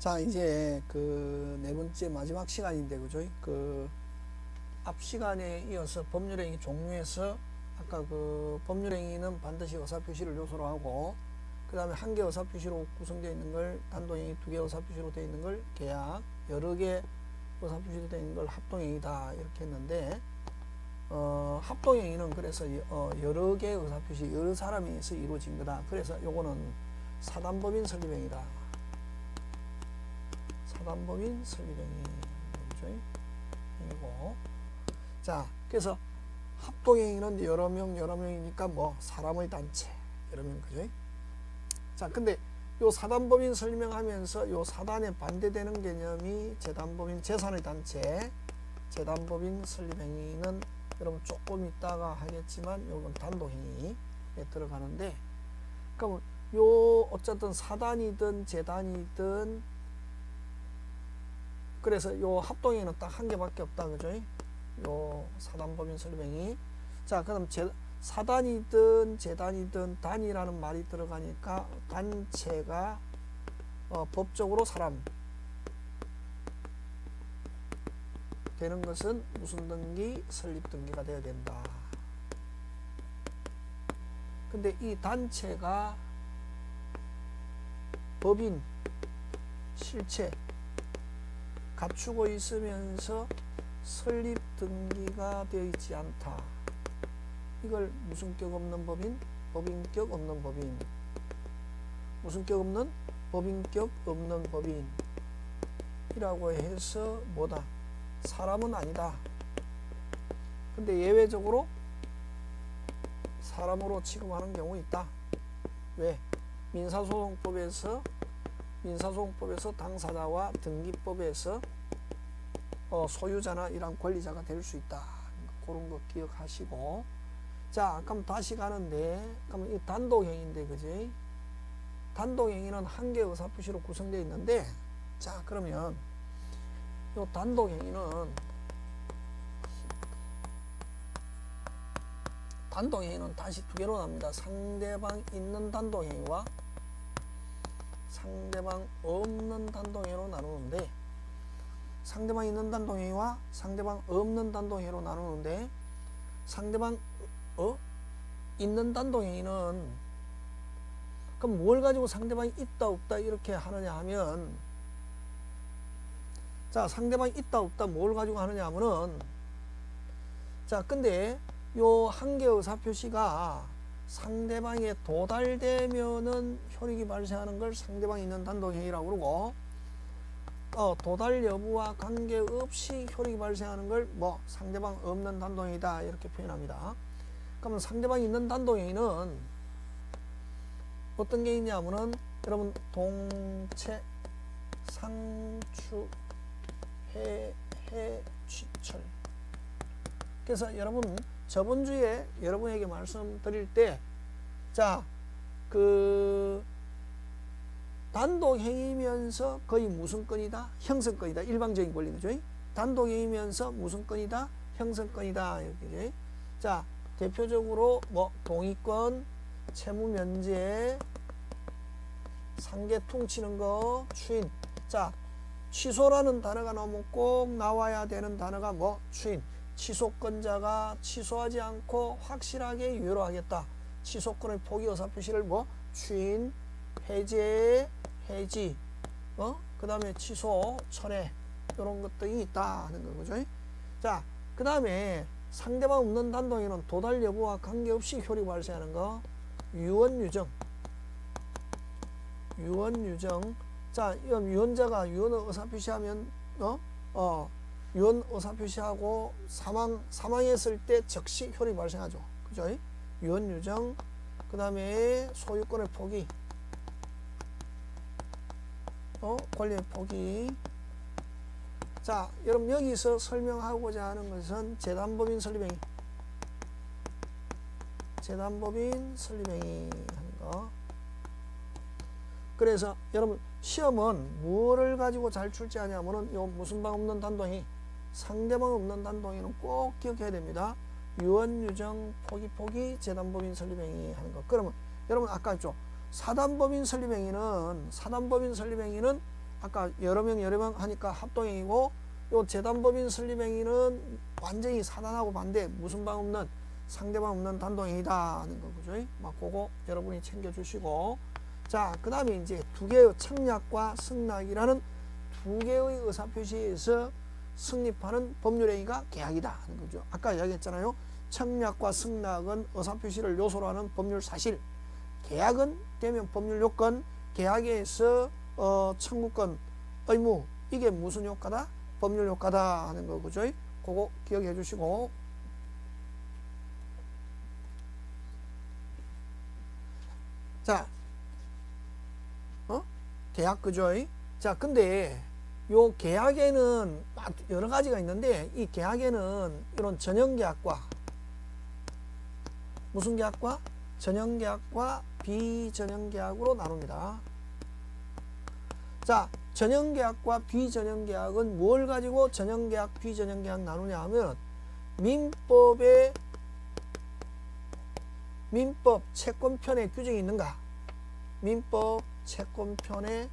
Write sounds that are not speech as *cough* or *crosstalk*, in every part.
자 이제 그 네 번째 마지막 시간인데 그죠? 그앞 시간에 이어서 법률행위 종류에서 아까 그 법률행위는 반드시 의사표시를 요소로 하고 그 다음에 한 개 의사표시로 구성되어 있는 걸 단독행위 두 개 의사표시로 되어 있는 걸 계약 여러 개 의사표시로 되어 있는 걸 합동행위다 이렇게 했는데 어, 합동행위는 그래서 어, 여러 개 의사표시 여러 사람에 의해서 이루어진 거다 그래서 요거는 사단법인 설립행위다 사단법인 설립행위? 이고 자 그래서 합동행위는 여러 명 여러 명이니까 뭐 사람의 단체 명 그죠? 자 근데 요 사단법인 설명하면서 요 사단에 반대되는 개념이 재단법인 재산의 단체 재단법인 설립행위는 여러분 조금 있다가 하겠지만 요건 단독행위에 들어가는데 그러면 요 어쨌든 사단이든 재단이든 그래서 요 합동행위는 딱 한 개밖에 없다 그죠? 요 사단법인 설명이. 자 그럼 제, 사단이든 재단이든 단이라는 말이 들어가니까 단체가 어, 법적으로 사람. 되는 것은 무슨 등기? 설립 등기가 되어야 된다. 근데 이 단체가 법인 실체 갖추고 있으면서 설립 등기가 되어 있지 않다. 이걸 무슨격 없는 법인? 법인격 없는 법인. 무슨격 없는? 법인격 없는 법인. 이라고 해서 뭐다? 사람은 아니다. 근데 예외적으로 사람으로 취급하는 경우 있다. 왜? 민사소송법에서 민사소송법에서 당사자와 등기법에서 어, 소유자나 이런 권리자가 될 수 있다. 그런 거 기억하시고. 자, 그럼 다시 가는데, 그럼 이 단독행위인데, 그지? 단독행위는 한 개 의사표시로 구성되어 있는데, 자, 그러면, 이 단독행위는, 단독행위는 다시 두 개로 납니다. 상대방 있는 단독행위와 상대방 없는 단독행위로 나누는데, 상대방 있는 단독행위와 상대방 없는 단독행위로 나누는데 상대방 어? 있는 단독행위는 그럼 뭘 가지고 상대방이 있다 없다 이렇게 하느냐 하면 자 상대방이 있다 없다 뭘 가지고 하느냐 하면은 자 근데 요 한계 의사표시가 상대방에 도달되면은 효력이 발생하는 걸 상대방이 있는 단독행위라고 그러고 어, 도달 여부와 관계없이 효력이 발생하는 걸 뭐 상대방 없는 단독행위다 이렇게 표현합니다. 그러면 상대방이 있는 단독행위는 어떤 게 있냐면은 여러분 동체 상추 해 해 취철 그래서 여러분 저번 주에 여러분에게 말씀드릴 때 자 그 단독행위면서 거의 무슨 건이다? 형성건이다. 일방적인 권리 거죠. 단독행위면서 무슨 건이다? 형성건이다. 이렇게. 자, 대표적으로 뭐 동의권, 채무 면제, 상계 퉁치는 거, 추인. 자, 취소라는 단어가 너무 꼭 나와야 되는 단어가 뭐? 추인. 취소권자가 취소하지 않고 확실하게 유효하겠다. 취소권의 포기 의사 표시를 뭐? 추인, 해제, 해지, 어? 그 다음에 취소, 철회 이런 것들이 있다 하는 거죠. 자, 그 다음에 상대방 없는 단독에는 도달 여부와 관계없이 효력 발생하는 거 유언 유정 유언 유정 자 이건 유언자가 유언 의사 표시하면 어? 어 유언 의사 표시하고 사망 사망했을 때 즉시 효력 발생하죠 그죠 유언 유정 그 다음에 소유권의 포기 어? 권리의 포기. 자, 여러분 여기서 설명하고자 하는 것은 재단법인 설립행위. 재단법인 설립행위 하는 거. 그래서 여러분 시험은 뭐를 가지고 잘 출제하냐면은 요 무슨 방 없는 단동이 상대방 없는 단동이는 꼭 기억해야 됩니다. 유언, 유정, 포기, 포기, 재단법인 설립행위 하는 거. 그러면 여러분 아까 했죠. 사단법인 설립행위는 사단법인 설립행위는 아까 여러 명 여러 명 하니까 합동행위고 요 재단법인 설립행위는 완전히 사단하고 반대 무슨 방 없는 상대방 없는 단독행위다 하는 거죠. 막 그거 여러분이 챙겨주시고 자그 다음에 이제 두 개의 청약과 승낙이라는 두 개의 의사표시에서 성립하는 법률행위가 계약이다 하는 거죠. 아까 이야기했잖아요. 청약과 승낙은 의사표시를 요소로 하는 법률 사실 계약은 되면 법률 요건 계약에서 어, 청구권 의무 이게 무슨 효과다? 법률 효과다 하는 거 그죠? 그거 기억해 주시고 자 어? 계약 그죠? 자 근데 요 계약에는 여러 가지가 있는데 이 계약에는 이런 전형 계약과 무슨 계약과 전형계약과 비전형계약으로 나눕니다. 자, 전형계약과 비전형계약은 뭘 가지고 전형계약, 비전형계약 나누냐 하면 민법에 민법 채권편에 규정이 있는가? 민법 채권편에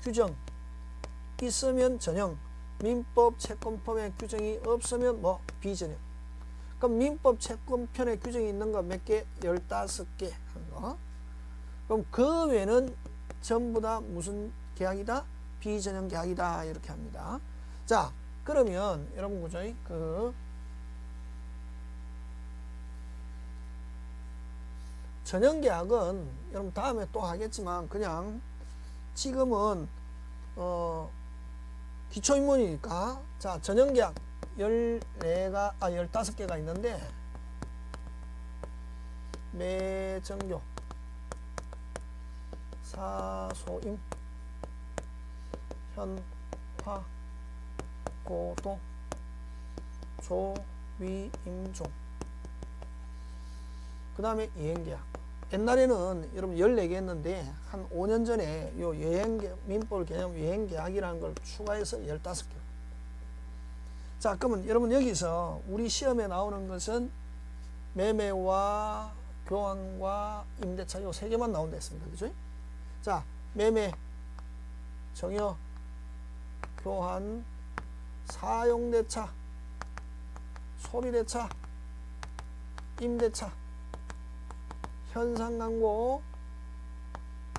규정 있으면 전형, 민법 채권법에 규정이 없으면 뭐 비전형. 그럼 민법 채권편에 규정이 있는 거 몇 개? 15개 한 거. 그럼 그 외에는 전부 다 무슨 계약이다? 비전형 계약이다. 이렇게 합니다. 자, 그러면 여러분 그죠? 그 전형 계약은 여러분 다음에 또 하겠지만 그냥 지금은 어 기초 인문이니까 자 전형 계약 14가 아 15개가 있는데 매정교 사소임 현화 고도 조위임종. 그 다음에 이행계약. 옛날에는 여러분 14개 했는데 한 5년 전에 요 여행 민법 개념 여행계약이라는 걸 추가해서 15개 자, 그러면 여러분 여기서 우리 시험에 나오는 것은 매매와 교환과 임대차 요 세 개만 나온다 했습니다. 그죠? 자, 매매, 정여, 교환, 사용대차, 소비대차, 임대차, 현상광고,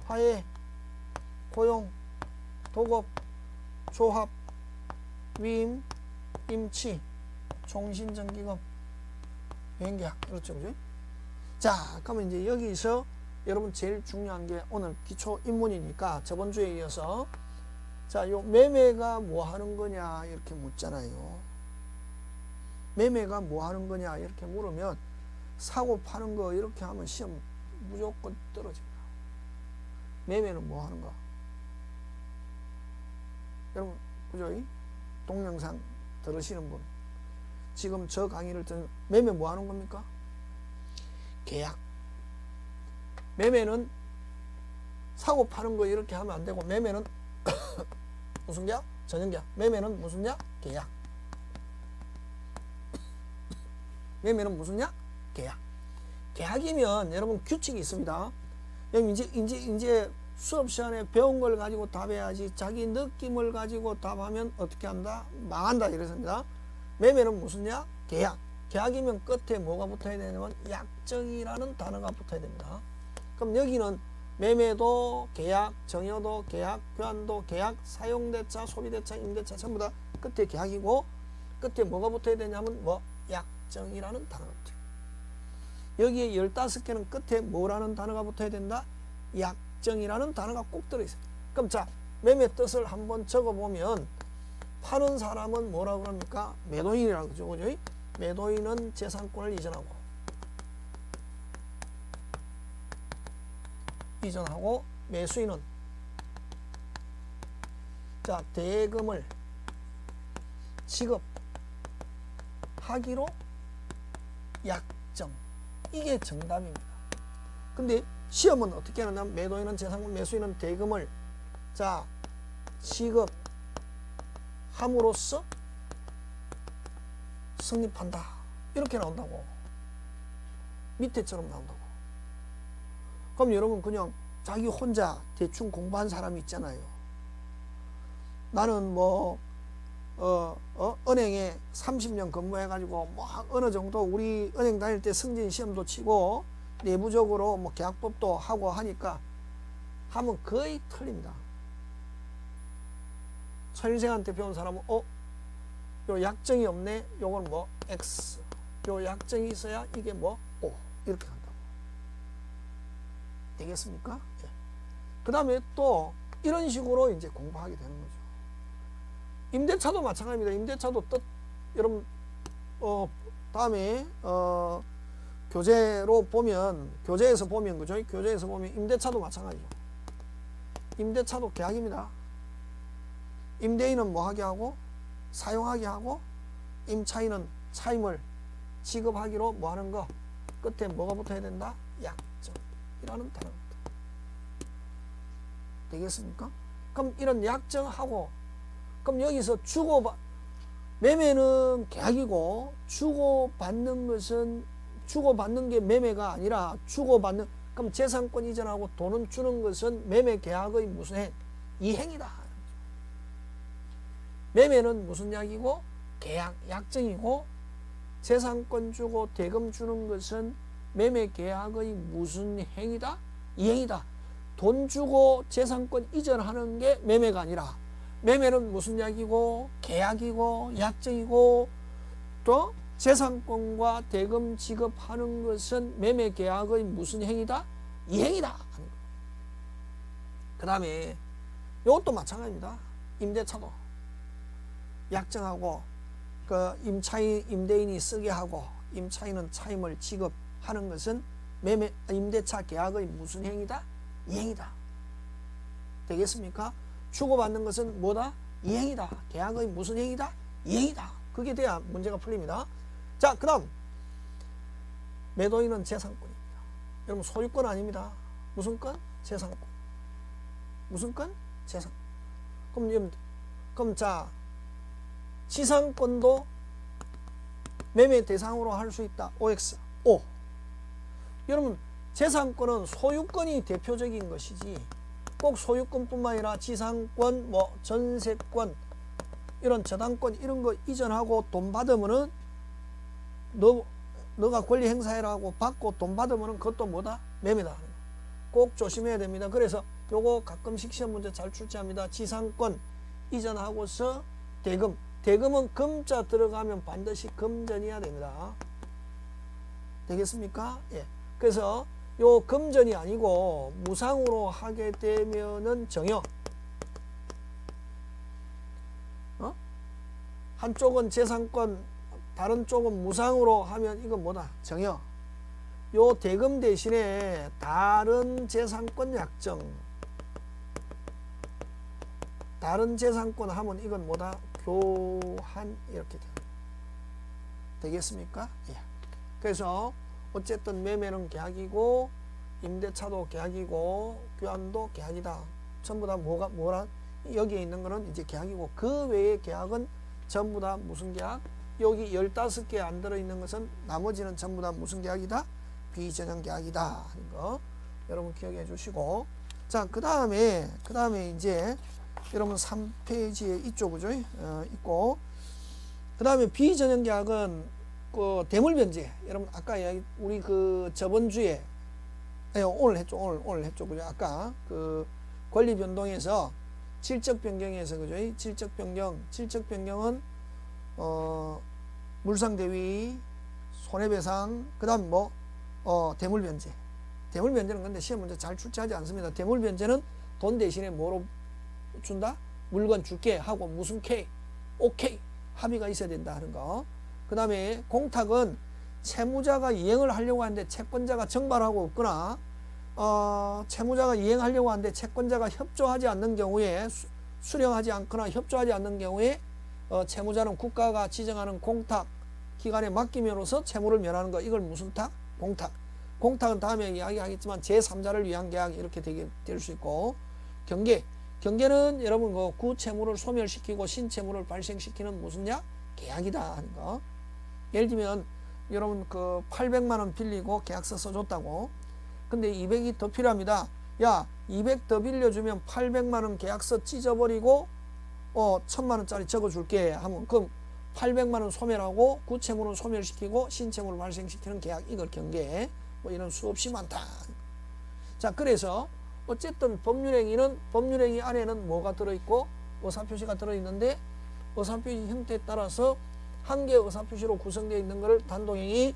화해, 고용, 도급, 조합, 위임, 임치, 종신전기금, 여행계약 그렇죠, 그죠? 자, 그러면 이제 여기서 여러분 제일 중요한 게 오늘 기초 입문이니까 저번 주에 이어서 자, 요 매매가 뭐 하는 거냐 이렇게 묻잖아요. 매매가 뭐 하는 거냐 이렇게 물으면 사고 파는 거 이렇게 하면 시험 무조건 떨어집니다. 매매는 뭐 하는 거? 여러분, 그죠? 동영상 들으시는 분 지금 저 강의를 듣는 매매 뭐 하는 겁니까? 계약 매매는 사고 파는 거 이렇게 하면 안 되고 매매는 *coughs* 무슨 계약? 전형계약 매매는 무슨 계약? 계약 매매는 무슨 계약? *coughs* 계약 계약이면 여러분 규칙이 있습니다 여러분 이제 이제 이제 수업 시간에 배운 걸 가지고 답해야지 자기 느낌을 가지고 답하면 어떻게 한다? 망한다 이랬습니다. 매매는 무슨냐? 계약. 계약이면 끝에 뭐가 붙어야 되냐면 약정이라는 단어가 붙어야 됩니다. 그럼 여기는 매매도 계약, 정여도 계약, 교환도 계약, 사용대차, 소비대차, 임대차 전부 다 끝에 계약이고 끝에 뭐가 붙어야 되냐면 뭐 약정이라는 단어가 붙어요. 여기에 15개는 끝에 뭐라는 단어가 붙어야 된다? 약 약정이라는 단어가 꼭 들어있어요. 그럼 자, 매매 뜻을 한번 적어보면 파는 사람은 뭐라고 그럽니까? 매도인이라고 그러죠. 그죠? 매도인은 재산권을 이전하고 이전하고 매수인은 자 대금을 지급하기로 약정 이게 정답입니다. 근데 시험은 어떻게 하느냐? 매도인은 재산권 매수인은 대금을 자 지급함으로써 성립한다. 이렇게 나온다고. 밑에처럼 나온다고. 그럼 여러분 그냥 자기 혼자 대충 공부한 사람이 있잖아요. 나는 뭐 어, 어, 은행에 30년 근무해가지고 뭐 어느 정도 우리 은행 다닐 때 승진 시험도 치고 내부적으로 뭐 계약법도 하고 하니까 하면 거의 틀립니다. 선생한테 배운 사람은 어? 요 약정이 없네. 요건 뭐 X. 요 약정이 있어야 이게 뭐 O. 이렇게 간다고. 되겠습니까? 예. 그 다음에 또 이런 식으로 이제 공부하게 되는 거죠. 임대차도 마찬가지입니다. 임대차도 뜻 여러분 어 다음에 어 교재로 보면 교재에서 보면 그죠? 교재에서 보면 임대차도 마찬가지죠. 임대차도 계약입니다. 임대인은 뭐 하게 하고 사용하게 하고 임차인은 차임을 지급하기로 뭐 하는 거 끝에 뭐가 붙어야 된다? 약정이라는 단어입니다. 되겠습니까? 그럼 이런 약정하고 그럼 여기서 주고 매매는 계약이고 주고 받는 것은 주고 받는 게 매매가 아니라 주고 받는 그럼 재산권 이전하고 돈은 주는 것은 매매 계약의 무슨 행 이행이다. 매매는 무슨 약이고 계약 약정이고 재산권 주고 대금 주는 것은 매매 계약의 무슨 행위다? 이행이다. 돈 주고 재산권 이전하는 게 매매가 아니라 매매는 무슨 약이고 계약이고 약정이고 또 재산권과 대금 지급하는 것은 매매 계약의 무슨 행위다? 이행이다. 그 다음에 이것도 마찬가지입니다. 임대차도 약정하고 그 임차인 임대인이 쓰게 하고 임차인은 차임을 지급하는 것은 매매 임대차 계약의 무슨 행위다? 이행이다. 되겠습니까? 주고받는 것은 뭐다? 이행이다. 계약의 무슨 행위다? 이행이다. 그게 돼야 문제가 풀립니다. 자, 그 다음 매도인은 재산권입니다. 여러분 소유권 아닙니다. 무슨 건? 재산권. 무슨 건? 재산. 그럼 그럼 자 지상권도 매매 대상으로 할 수 있다. OX. O. 여러분 재산권은 소유권이 대표적인 것이지 꼭 소유권뿐만 아니라 지상권, 뭐 전세권, 이런 저당권 이런 거 이전하고 돈 받으면은 너 너가 권리 행사해라고 받고 돈 받으면은 그것도 뭐다 매매다. 꼭 조심해야 됩니다. 그래서 요거 가끔씩 시험 문제 잘 출제합니다. 지상권 이전하고서 대금 대금은 금자 들어가면 반드시 금전이어야 됩니다. 되겠습니까? 예. 그래서 요 금전이 아니고 무상으로 하게 되면은 정여. 어? 한쪽은 재산권, 다른 쪽은 무상으로 하면 이건 뭐다? 정여. 요 대금 대신에 다른 재산권 약정. 다른 재산권 하면 이건 뭐다? 교환 이렇게 돼요. 되겠습니까? 예. 그래서 어쨌든 매매는 계약이고 임대차도 계약이고 교환도 계약이다. 전부 다 뭐가 뭐라 여기에 있는 거는 이제 계약이고 그 외의 계약은 전부 다 무슨 계약? 여기 15개 안 들어있는 것은 나머지는 전부 다 무슨 계약이다? 비전형 계약이다. 하는 거 여러분 기억해 주시고. 자그 다음에 그 다음에 이제 여러분 3페이지에 이쪽 그죠? 어, 있고. 그 다음에 비전형 계약은 그 대물 변제. 여러분 아까 우리 그 저번 주에 아니, 오늘 했죠. 오늘 오늘 했죠. 그죠? 아까 그 권리 변동에서 질적 변경에서 그죠? 질적 변경 질적 변경은 어 물상 대위 손해배상 그 다음 뭐 어, 대물 변제. 대물 변제는 근데 시험 문제 잘 출제하지 않습니다. 대물 변제는 돈 대신에 뭐로 준다? 물건 줄게 하고 무슨 K 오케이 합의가 있어야 된다 하는 거 그 다음에 공탁은 채무자가 이행을 하려고 하는데 채권자가 정발하고 없거나 어, 채무자가 이행하려고 하는데 채권자가 협조하지 않는 경우에 수, 령하지 않거나 협조하지 않는 경우에 어, 채무자는 국가가 지정하는 공탁 기간에 맡김으로써 채무를 면하는 거 이걸 무슨 탁? 공탁. 공탁은 다음에 이야기하겠지만 제3자를 위한 계약 이렇게 되게 될수 있고. 경계. 경계는 여러분 그 구채무를 소멸시키고 신채무를 발생시키는 무슨 약? 계약이다 하는 거. 예를 들면 여러분 그 800만 원 빌리고 계약서 써줬다고. 근데 200이 더 필요합니다. 야 200 더 빌려주면 800만 원 계약서 찢어버리고 어 천만 원짜리 적어줄게. 하면 그럼 800만 원 소멸하고 구채무는 소멸시키고 신채무를 발생시키는 계약 이걸 경계 뭐 이런 수없이 많다. 자 그래서 어쨌든 법률행위는 법률행위 안에는 뭐가 들어있고 의사표시가 들어있는데 의사표시 형태에 따라서 한 개의 의사표시로 구성되어 있는 것을 단독행위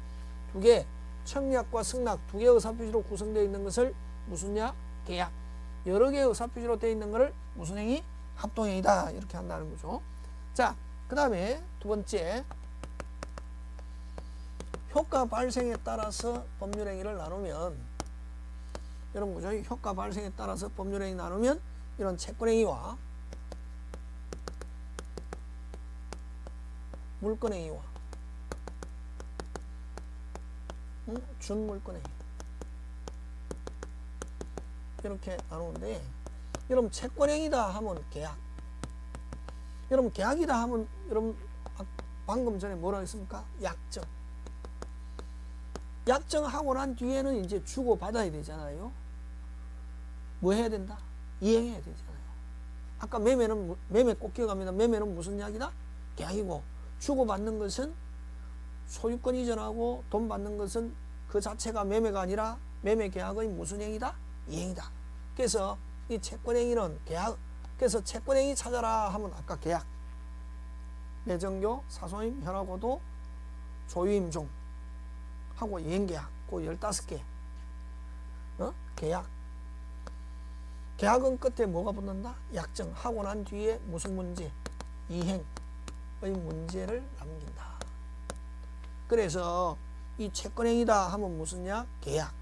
두 개, 청약과 승낙 두 개의 의사표시로 구성되어 있는 것을 무슨 약? 계약. 여러 개의 의사표시로 되어 있는 것을 무슨 행위? 합동행위다. 이렇게 한다는 거죠. 자, 그 다음에 두 번째 효과 발생에 따라서 법률행위를 나누면 이런 거죠. 효과 발생에 따라서 법률행위 나누면 이런 채권행위와 물권행위와 응? 준물권행위 이렇게 나누는데 여러분 채권행위다 하면 계약 여러분 계약이다 하면 여러분 아, 방금 전에 뭐라 했습니까? 약정 약정하고 난 뒤에는 이제 주고 받아야 되잖아요 뭐 해야 된다? 이행해야 되잖아요 아까 매매는 매매 꼭 기억합니다 매매는 무슨 약이다? 계약이고 주고 받는 것은 소유권 이전하고 돈 받는 것은 그 자체가 매매가 아니라 매매 계약의 무슨 행위다? 이행이다. 그래서 이 채권 행위는 계약, 그래서 채권행위 찾아라 하면 아까 계약, 매정교, 사소임, 현하고도, 조유임종 하고 이행계약, 그 15개. 어? 계약. 계약은 끝에 뭐가 붙는다? 약정. 하고 난 뒤에 무슨 문제? 이행. 의 문제를 남긴다. 그래서 이 채권행위다 하면 무슨 약? 계약.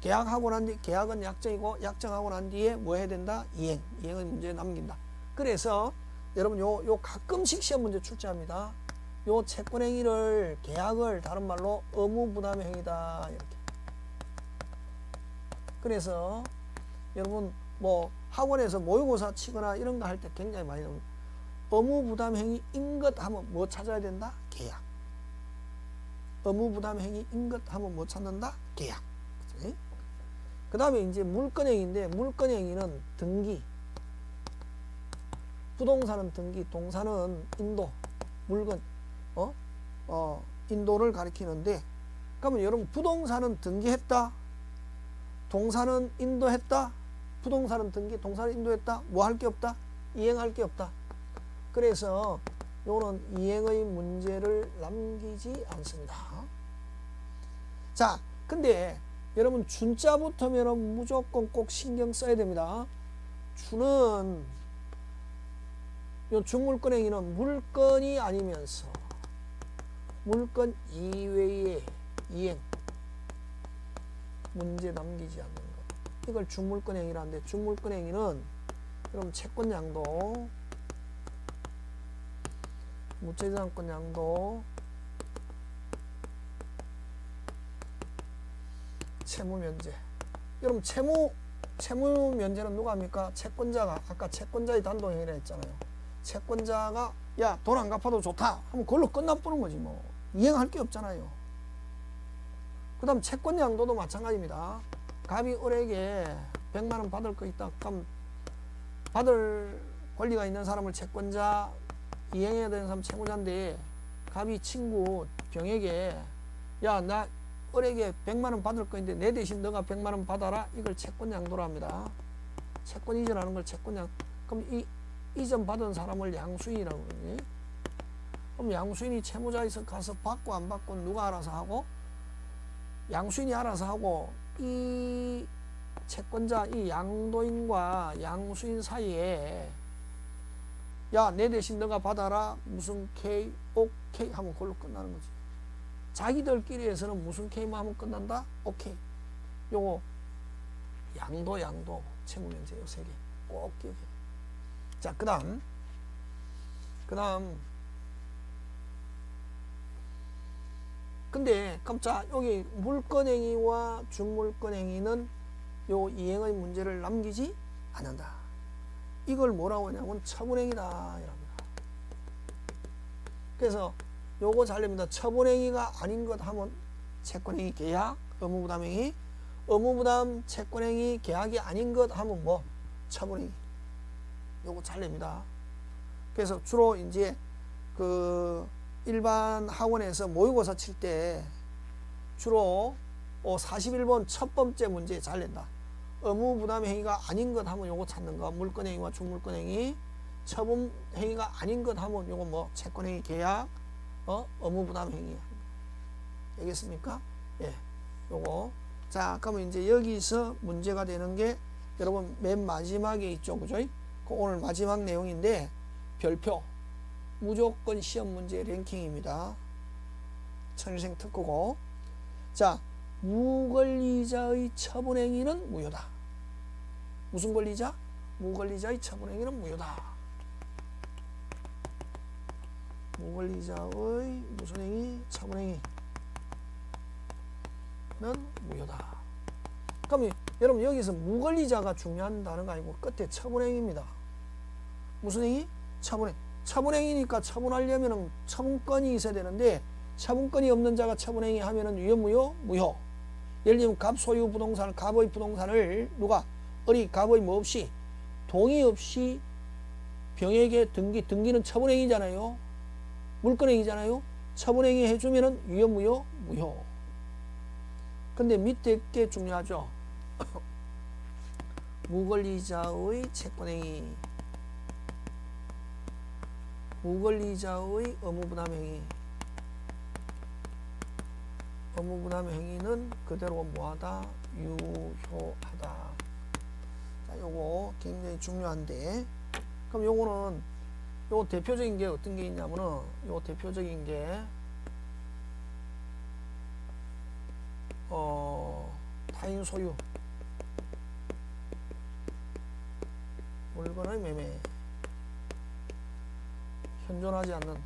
계약하고 난 뒤, 계약은 약정이고 약정하고 난 뒤에 뭐 해야 된다? 이행. 이행의 문제를 남긴다. 그래서 여러분 요, 요 가끔씩 시험 문제 출제합니다. 요 채권행위를 계약을 다른 말로 의무부담 행위다. 이렇게. 그래서 여러분 뭐 학원에서 모의고사 치거나 이런 거 할 때 굉장히 많이 나옵니다. 의무부담 행위인 것 하면 뭐 찾아야 된다? 계약. 의무부담 행위인 것 하면 뭐 찾는다? 계약. 그 다음에 이제 물건행위인데 물건행위는 등기. 부동산은 등기, 동산은 인도, 물건, 어? 어, 인도를 가리키는데, 그러면 여러분 부동산은 등기했다? 동산은 인도했다? 부동산은 등기, 동산은 인도했다? 뭐 할 게 없다? 이행할 게 없다. 그래서 요는 이행의 문제를 남기지 않습니다. 자, 근데 여러분 준자 붙으면 무조건 꼭 신경 써야 됩니다. 주는 요 중물권행위는 물건이 아니면서 물건 이외의 이행 문제 남기지 않는 것. 이걸 중물권행위라는데 중물권행위는 여러분 채권양도 무채장권 양도 채무 면제. 여러분 채무 채무 면제는 누가 합니까? 채권자가 아까 채권자의 단독행위라 했잖아요. 채권자가 야 돈 안 갚아도 좋다. 하면 그걸로 끝나버는 거지 뭐. 이행할 게 없잖아요. 그 다음 채권 양도도 마찬가지입니다. 갑이 을에게 100만 원 받을 거 있다. 그럼 받을 권리가 있는 사람을 채권자 이행해야 되는 사람 채무자인데 갑이 친구 병에게 야 나 을에게 100만원 받을 거인데 내 대신 너가 100만원 받아라 이걸 채권 양도라 합니다 채권 이전하는 걸 채권 양 그럼 이 이전 받은 사람을 양수인이라고 그러니 그럼 양수인이 채무자에서 가서 받고 안 받고 누가 알아서 하고 양수인이 알아서 하고 이 채권자 이 양도인과 양수인 사이에 야, 내 대신 너가 받아라. 무슨 K, 오케이 하면 그걸로 끝나는 거지. 자기들끼리에서는 무슨 K만 하면 끝난다? 오케이. 요거 양도, 양도, 채무면제 요세 개. 꼭 기억해. 자, 그 다음. 그 다음. 근데, 깜짝, 여기 물건행위와 중물건행위는 요 이행의 문제를 남기지 않는다. 이걸 뭐라고 하냐면 처분행위다 이랍니다. 그래서 요거 잘 됩니다. 처분행위가 아닌 것 하면 채권행위 계약, 의무부담행위, 의무부담 채권행위 계약이 아닌 것 하면 뭐 처분행위 요거 잘 냅니다. 그래서 주로 이제 그 일반 학원에서 모의고사 칠 때 주로 41번 첫 번째 문제 잘 낸다. 의무부담 행위가 아닌 것 하면 요거 찾는 거 물권행위와 중물권행위 처분 행위가 아닌 것 하면 요거 뭐 채권행위 계약 어 의무 부담 행위 알겠습니까? 예, 요거 자 그러면 이제 여기서 문제가 되는 게 여러분 맨 마지막에 있죠 그죠? 그 오늘 마지막 내용인데 별표 무조건 시험 문제 랭킹입니다. 천일생 특허고 자 무권리자의 처분 행위는 무효다. 무슨 권리자? 무권리자의 처분 행위는 무효다. 무권리자의 무슨 행위? 처분행위는 무효다. 그럼 여러분 여기서 무권리자가 중요한 단어가 아니고 끝에 처분행위입니다. 무슨 행위? 처분행. 처분행위니까 처분하려면 처분권이 있어야 되는데 처분권이 없는 자가 처분행위 하면은 유효 무효? 무효. 예를 들면 갑 소유 부동산을 갑의 부동산을 누가 어리 갑의 뭐 없이 동의 없이 병에게 등기 등기는 처분행위잖아요. 물권행위잖아요. 처분행위 해주면은 유효 무효? 무효. 근데 밑에 게 중요하죠. *coughs* 무권리자의 채권행위 무권리자의 의무부담행위 의무부담행위는 그대로 뭐하다? 유효하다. 자, 요거 굉장히 중요한데 그럼 요거는 요 대표적인 게 어떤 게 있냐면은 요 대표적인 게 어, 타인 소유. 물건의 매매. 현존하지 않는.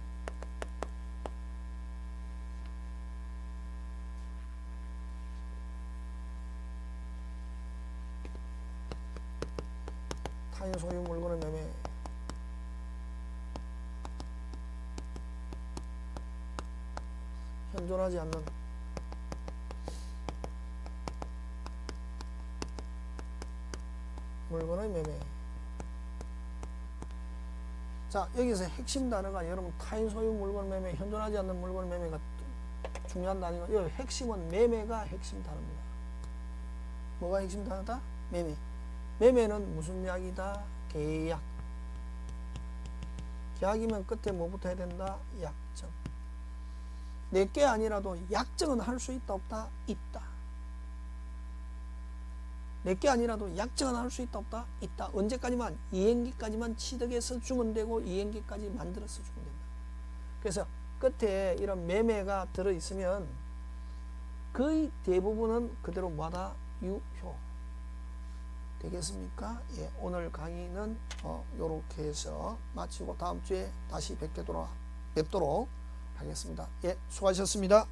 타인 소유 물건의 매매 현존하지 않는 물건의 매매 자 여기서 핵심 단어가 여러분 타인 소유 물건 매매 현존하지 않는 물건 매매가 중요한 단어가 이 핵심은 매매가 핵심 단어입니다 뭐가 핵심 단어다? 매매 매매는 무슨 약이다? 계약 계약이면 끝에 뭐 붙어야 된다? 약정 내게 아니라도 약정은 할 수 있다 없다? 있다 내게 아니라도 약정은 할 수 있다 없다? 있다. 언제까지만? 이행기까지만 취득해서 주면 되고 이행기까지 만들어서 주면 된다. 그래서 끝에 이런 매매가 들어 있으면 거의 대부분은 그대로 뭐하다? 유효. 되겠습니까? 예, 오늘 강의는 어, 요렇게 해서 마치고 다음 주에 다시 뵙게 돌아 뵙도록 하겠습니다. 예, 수고하셨습니다.